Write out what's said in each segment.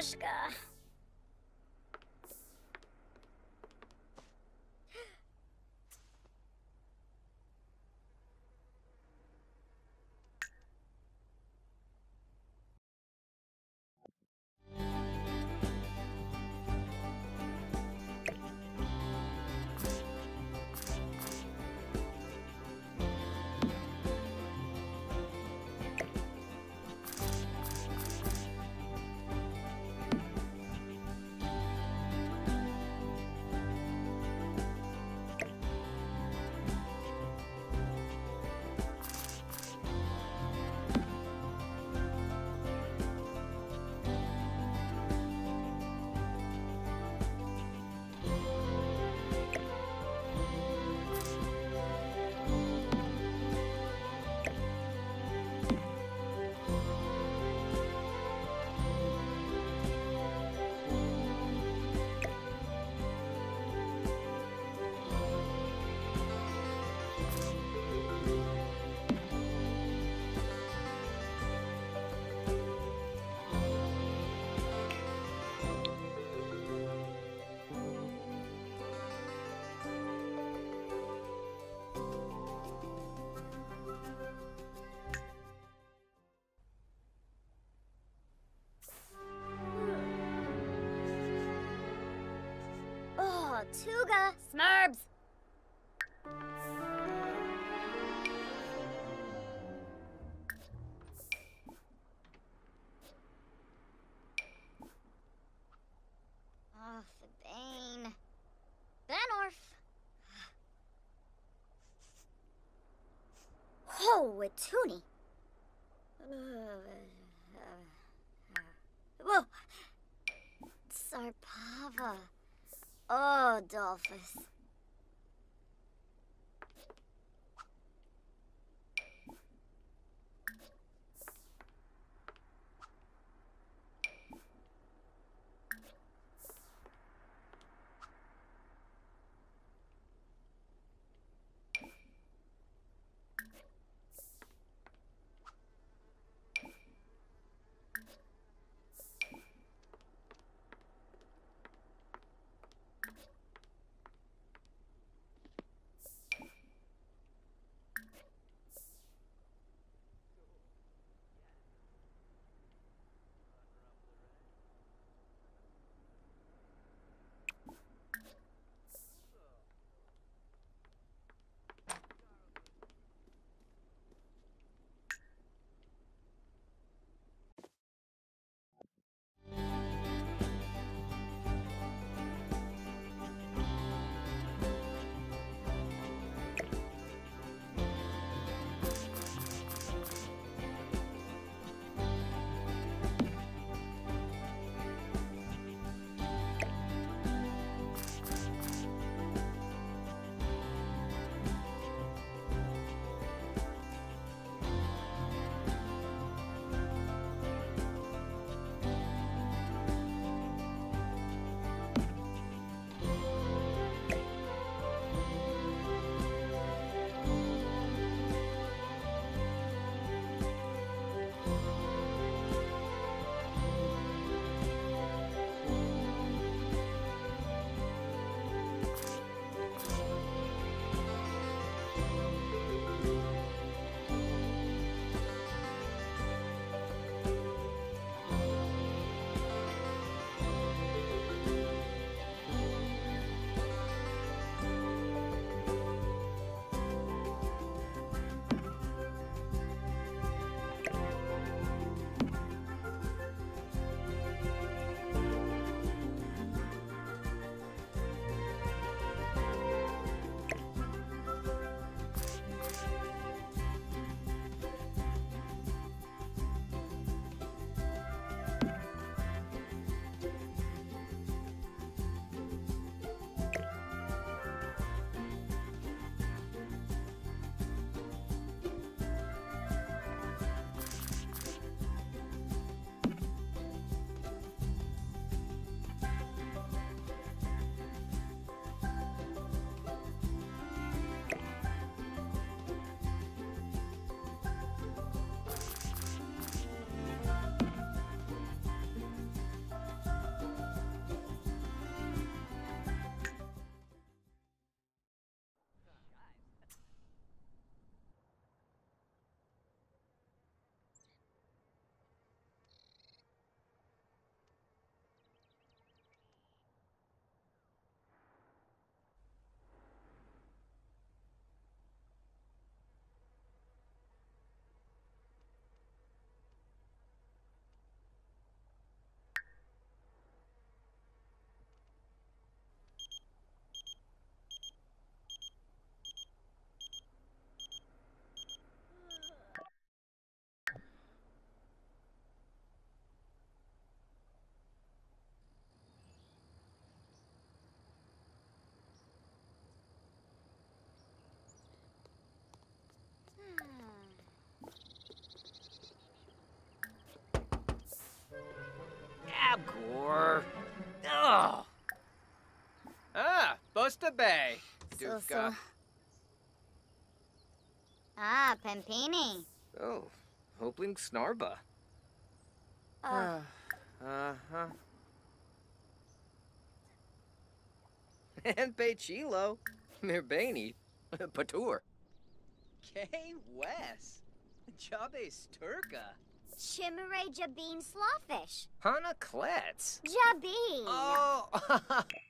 Ashka. Oh, Tuga. Smerbs. Oh, Sabine. Benorf. Oh, Watuni. Whoa. Sarpava. Oh, Dolphus. Costa Bay. So, Duca. so. Ah, Pampini. Oh, Hopling Snarba. Oh, Uh-huh. And Pechilo. Mirbani. Patur. K. Wes. Jabes Turka. Chimere Jabin Slawfish. Hana Kletz. Jabin. Oh!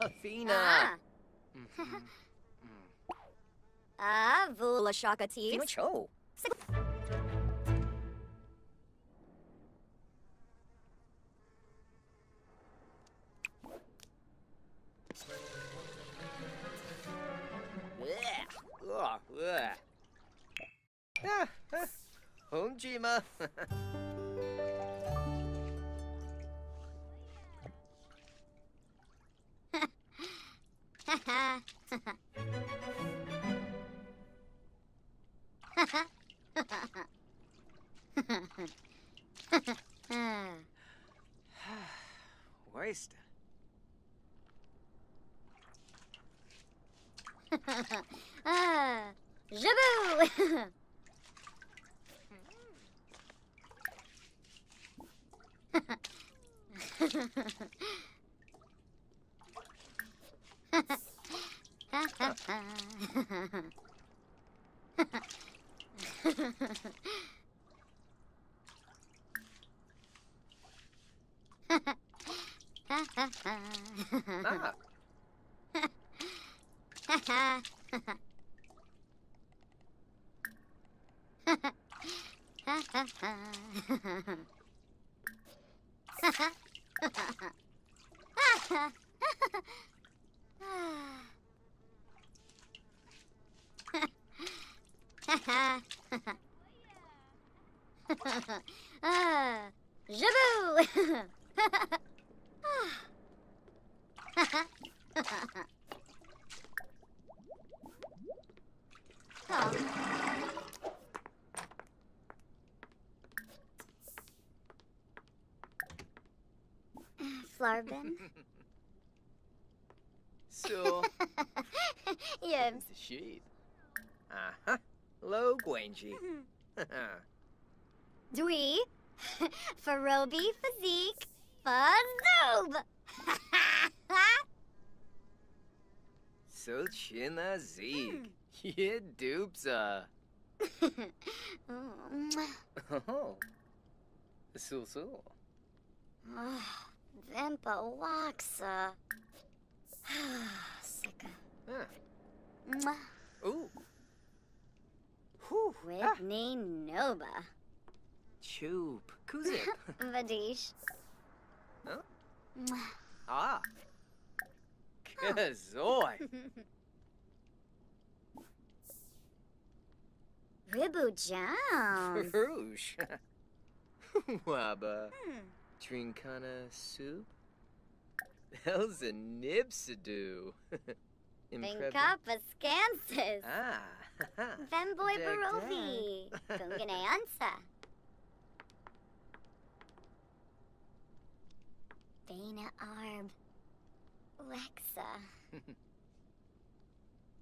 Athena. Ah. Mhm. Ah, Vula Shakatif. Athena Cho. Ah, ah. Waste. ah, Jaboo! Ah, ah, Jaboo! Oh. Flarbin? so, Yibs. the sheep. Uh-huh. Low Gwangy. Dwee. Farobi Physique. Fazoob. so china zeke. Dupsa. Oh. So so. Vimpa Waxa. Sicka. Huh. Ooh. Whew. Ah. Whitney Nova. Choop. Kuzip. Vadish. Huh? ah. Kazoy. Ribu Jam. Rouge. Waba. Trinkana soup. Elza Nibsadu. Venkapa Scansis. Ah. Femboy Dag Barovi. Gunganeansa. Bana Arb. Lexa.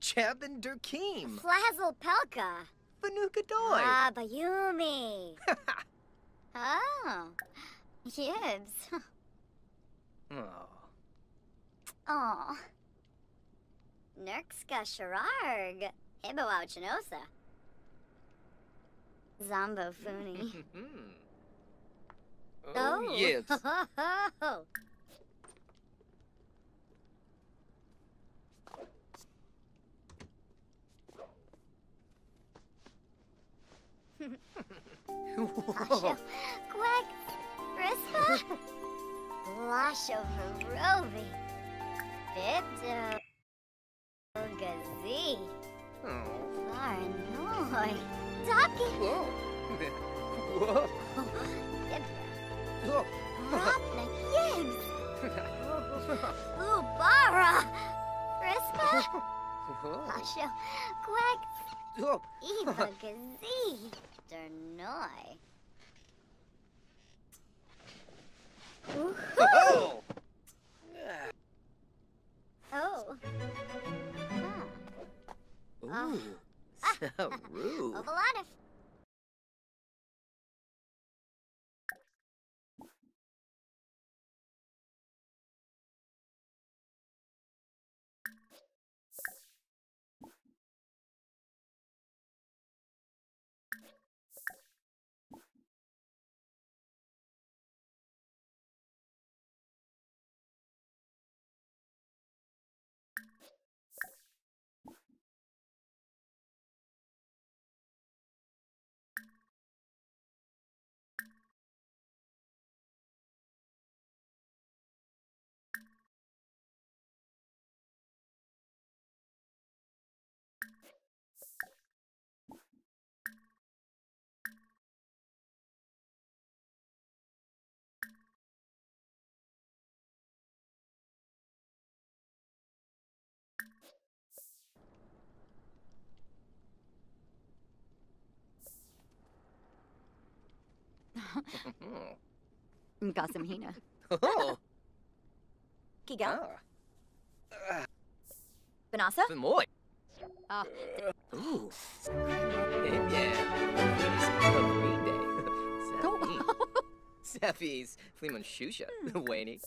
Chabin Durkeem. Flazzle Pelka. Fanuka Doi. Ah, Bayumi. oh. Yibs. oh. Oh. Nurkska Shararg. Hibawauchinosa. Zombo Funi. oh, yes. Oh. Quack. Rispa. Lasho Verovi. Bibdo. Gazi. Oh. Varanoy. Docky. Whoa. Whoa. Hopna. Yibs. Ubara. Rispa. Lasho. Quack. Eva Gazi. Mr. Noi. Oh. oh. Ooh, so rude. Mkasem hina. Oh. Kiga. Ah. Banasa? Mooi. Ah. Ooh. Eh bien. Green Day. Safi. Safi's Fleeman Shusha. Wayne.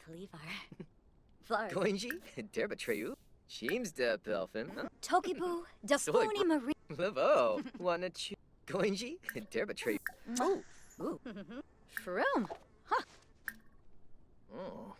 Talivar. Flar. Goinji. Derbatreyu. James de Belfin. Tokibu. Dafuni Marie. Lavo. Wanna chew. Goinji. Derbatreyu. Ooh. Ooh. Shroom. Oh.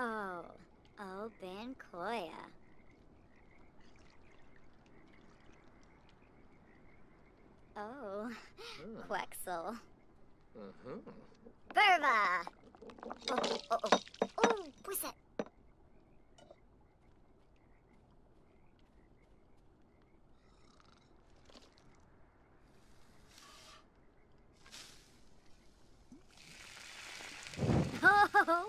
Oh, oh, Ben Koya. Oh, Quexel. Uh-huh. Verva! Oh, oh, oh. Oh, what's that? Oh!